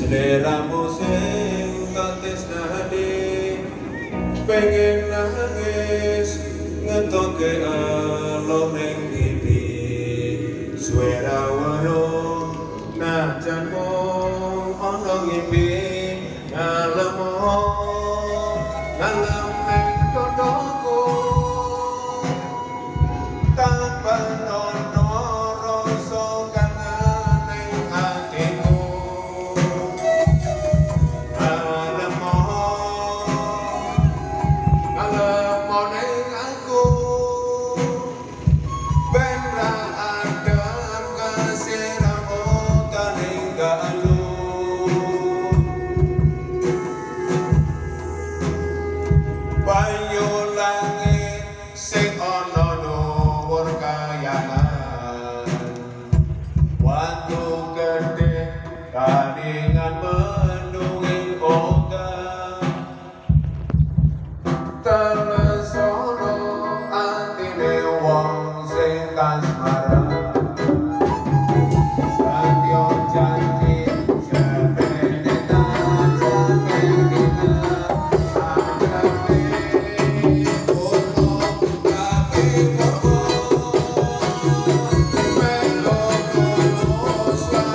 Seleramu sing katis nadi Pengen nangis ngetoke alo Let's go.